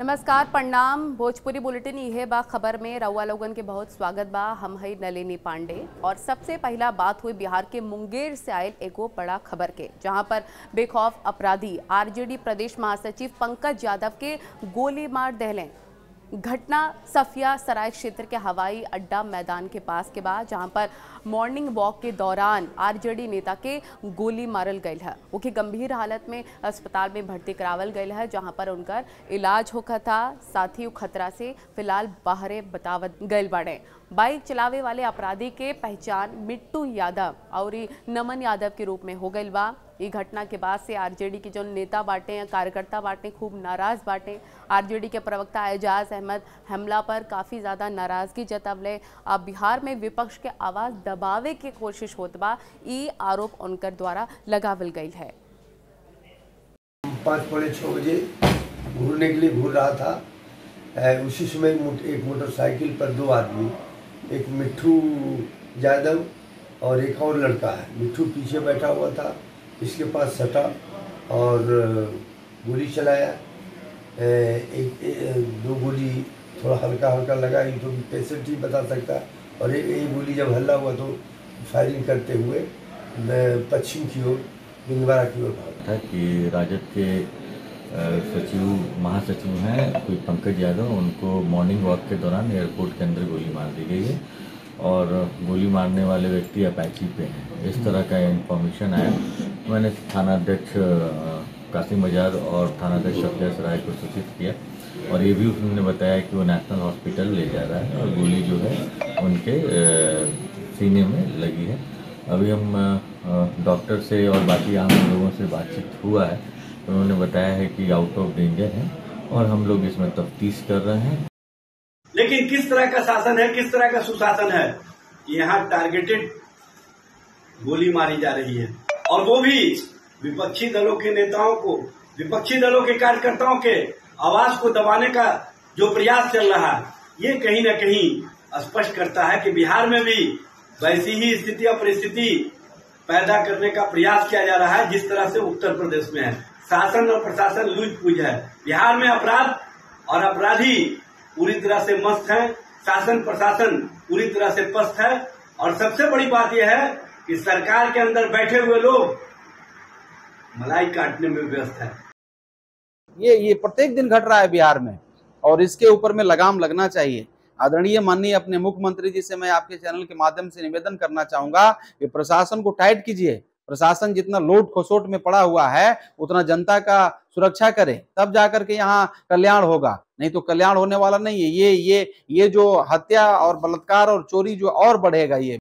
नमस्कार, प्रणाम। भोजपुरी बुलेटिन ये बा खबर में रउआ लोगन के बहुत स्वागत बा। हम है नलिनी पांडे। और सबसे पहला बात हुई बिहार के मुंगेर से आयल एगो बड़ा खबर के, जहाँ पर बेखौफ अपराधी आरजेडी प्रदेश महासचिव पंकज यादव के गोली मार दहलें घटना सफिया सराय क्षेत्र के हवाई अड्डा मैदान के पास के बाद, जहाँ पर मॉर्निंग वॉक के दौरान आरजेडी नेता के गोली मारल गई है। वो की गंभीर हालत में अस्पताल में भर्ती करावल गई है, जहाँ पर उनका इलाज होखा था साथ ही खतरा से फ़िलहाल बाहरे बतावत गए बाड़े। बाइक चलावे वाले अपराधी के पहचान मिट्टू यादव और नमन यादव के रूप में हो गई बा। ई घटना के बाद से आरजेडी के जो नेता बांटे या कार्यकर्ता बांटे, खूब नाराज़ बाटे। आरजेडी के प्रवक्ता एजाज अहमद हमला पर काफ़ी ज़्यादा नाराज़गी जतवले। अब बिहार में विपक्ष के आवाज़ दबावे की कोशिश होत बा ई आरोप उनकर द्वारा लगावल गई है। पाँच पौने छः बजे घूरने के लिए घूर रहा था। उसी समय एक मोटरसाइकिल पर दो आदमी, एक मिट्ठू यादव और एक और लड़का है। मिट्ठू पीछे बैठा हुआ था। इसके पास सटा और गोली चलाया। एक दो गोली थोड़ा हल्का हल्का लगा ये तो पेशेंट ही बता सकता। और एक एक गोली जब हल्ला हुआ तो फायरिंग करते हुए पश्चिम की ओर बिंदवाड़ा की ओर भागा। था कि राजद के सचिव, महासचिव हैं, कोई पंकज यादव, उनको मॉर्निंग वॉक के दौरान एयरपोर्ट के अंदर गोली मार दी गई है। और गोली मारने वाले व्यक्ति अपैची पे हैं। इस तरह का इंफॉर्मेशन आया। मैंने थानाध्यक्ष कासिम बाज़ार और थानाध्यक्ष सफिया सराय को सूचित किया और ये भी उन्होंने बताया कि वो नेशनल हॉस्पिटल ले जा रहा है और गोली जो है उनके सीने में लगी है। अभी हम डॉक्टर से और बाकी आम लोगों से बातचीत हुआ है उन्होंने बताया है कि आउट ऑफ़ डेंजर है और हम लोग इसमें तफ्तीश कर रहे हैं। लेकिन किस तरह का शासन है, किस तरह का सुशासन है? यहाँ टारगेटेड गोली मारी जा रही है। और वो भी विपक्षी दलों के नेताओं को, विपक्षी दलों के कार्यकर्ताओं के आवाज़ को दबाने का जो प्रयास चल रहा है, ये कहीं न कहीं स्पष्ट करता है कि बिहार में भी वैसी ही स्थिति और परिस्थिति पैदा करने का प्रयास किया जा रहा है, जिस तरह से उत्तर प्रदेश में है। शासन और प्रशासन लूज पूज है। बिहार में अपराध और अपराधी पूरी तरह से मस्त है। शासन, प्रशासन पूरी तरह से पस्त है। और सबसे बड़ी बात यह है कि सरकार के अंदर बैठे हुए लोग मलाई काटने में व्यस्त है। ये ये प्रत्येक दिन घट रहा है बिहार में, और इसके ऊपर में लगाम लगना चाहिए। आदरणीय माननीय अपने मुख्यमंत्री जी से मैं आपके चैनल के माध्यम से निवेदन करना चाहूँगा कि प्रशासन को टाइट कीजिए। प्रशासन जितना लोट खसोट में पड़ा हुआ है, उतना जनता का सुरक्षा करे, तब जाकर के यहाँ कल्याण होगा। नहीं तो कल्याण होने वाला नहीं है। ये ये ये जो हत्या और बलात्कार और चोरी जो और बढ़ेगा ये।